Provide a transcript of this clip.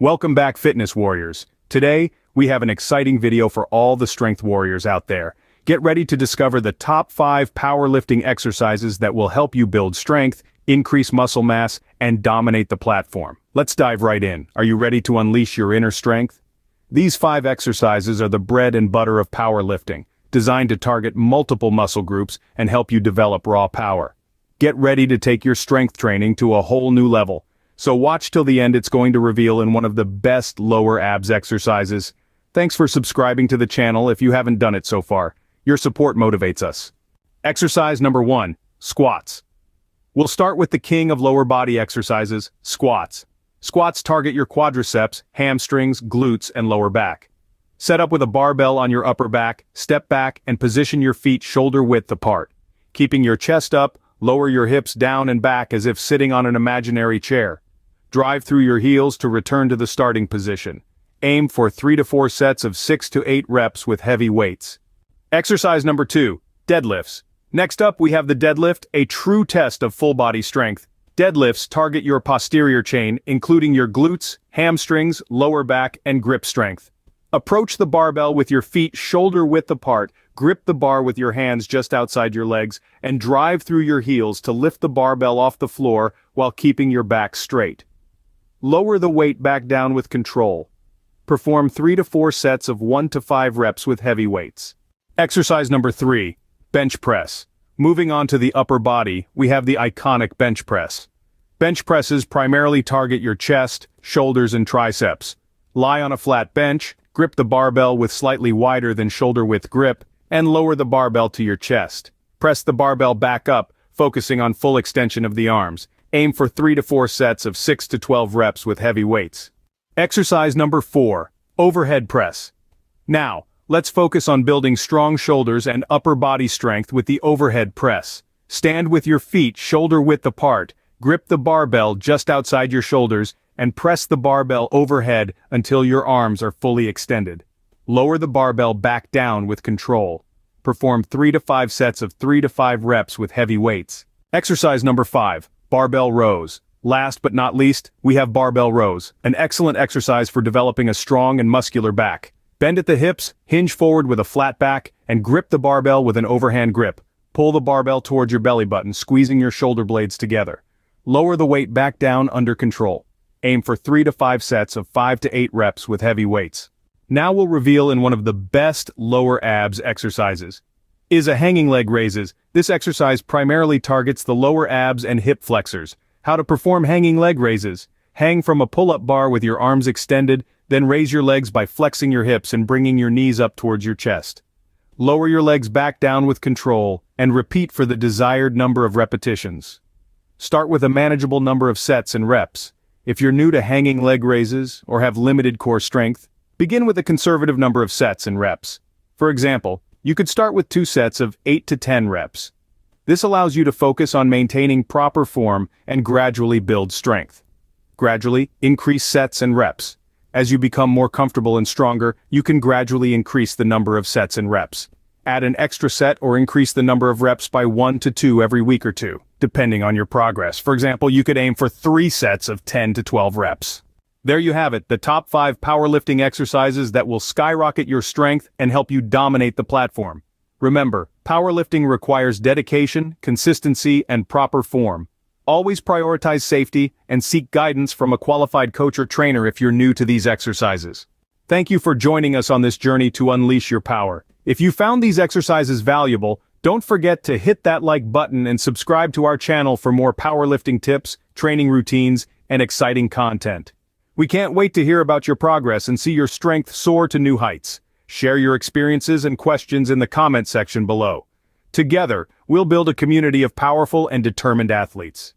Welcome back fitness warriors. Today, we have an exciting video for all the strength warriors out there. Get ready to discover the top 5 powerlifting exercises that will help you build strength, increase muscle mass, and dominate the platform. Let's dive right in. Are you ready to unleash your inner strength? These 5 exercises are the bread and butter of powerlifting, designed to target multiple muscle groups and help you develop raw power. Get ready to take your strength training to a whole new level. So watch till the end it's going to reveal in one of the best lower abs exercises. Thanks for subscribing to the channel if you haven't done it so far. Your support motivates us. Exercise number 1. Squats. We'll start with the king of lower body exercises, squats. Squats target your quadriceps, hamstrings, glutes, and lower back. Set up with a barbell on your upper back, step back, and position your feet shoulder width apart. Keeping your chest up, lower your hips down and back as if sitting on an imaginary chair. Drive through your heels to return to the starting position. Aim for 3 to 4 sets of 6 to 8 reps with heavy weights. Exercise number 2, deadlifts. Next up we have the deadlift, a true test of full body strength. Deadlifts target your posterior chain, including your glutes, hamstrings, lower back, and grip strength. Approach the barbell with your feet shoulder width apart, grip the bar with your hands just outside your legs, and drive through your heels to lift the barbell off the floor while keeping your back straight. Lower the weight back down with control. Perform 3 to 4 sets of 1 to 5 reps with heavy weights. Exercise number 3. Bench press. Moving on to the upper body, we have the iconic bench press. Bench presses primarily target your chest, shoulders and triceps. Lie on a flat bench, grip the barbell with slightly wider than shoulder width grip, and lower the barbell to your chest. Press the barbell back up, focusing on full extension of the arms, Aim for 3 to 4 sets of 6 to 12 reps with heavy weights. Exercise number 4. Overhead press. Now, let's focus on building strong shoulders and upper body strength with the overhead press. Stand with your feet shoulder width apart, grip the barbell just outside your shoulders, and press the barbell overhead until your arms are fully extended. Lower the barbell back down with control. Perform 3 to 5 sets of 3 to 5 reps with heavy weights. Exercise number 5. Barbell rows. Last but not least, we have barbell rows, an excellent exercise for developing a strong and muscular back. Bend at the hips, hinge forward with a flat back, and grip the barbell with an overhand grip. Pull the barbell towards your belly button, squeezing your shoulder blades together. Lower the weight back down under control. Aim for 3 to 5 sets of 5 to 8 reps with heavy weights. Now we'll reveal in one of the best lower abs exercises is a hanging leg raises. This exercise primarily targets the lower abs and hip flexors. How to perform hanging leg raises. Hang from a pull-up bar with your arms extended, then raise your legs by flexing your hips and bringing your knees up towards your chest. Lower your legs back down with control, and repeat for the desired number of repetitions. Start with a manageable number of sets and reps. If you're new to hanging leg raises, or have limited core strength, begin with a conservative number of sets and reps. For example, you could start with two sets of 8 to 10 reps. This allows you to focus on maintaining proper form and gradually build strength. Gradually, increase sets and reps. As you become more comfortable and stronger, you can gradually increase the number of sets and reps. Add an extra set or increase the number of reps by 1 to 2 every week or two, depending on your progress. For example, you could aim for 3 sets of 10 to 12 reps. There you have it, the top 5 powerlifting exercises that will skyrocket your strength and help you dominate the platform. Remember, powerlifting requires dedication, consistency, and proper form. Always prioritize safety and seek guidance from a qualified coach or trainer if you're new to these exercises. Thank you for joining us on this journey to unleash your power. If you found these exercises valuable, don't forget to hit that like button and subscribe to our channel for more powerlifting tips, training routines, and exciting content. We can't wait to hear about your progress and see your strength soar to new heights. Share your experiences and questions in the comment section below. Together, we'll build a community of powerful and determined athletes.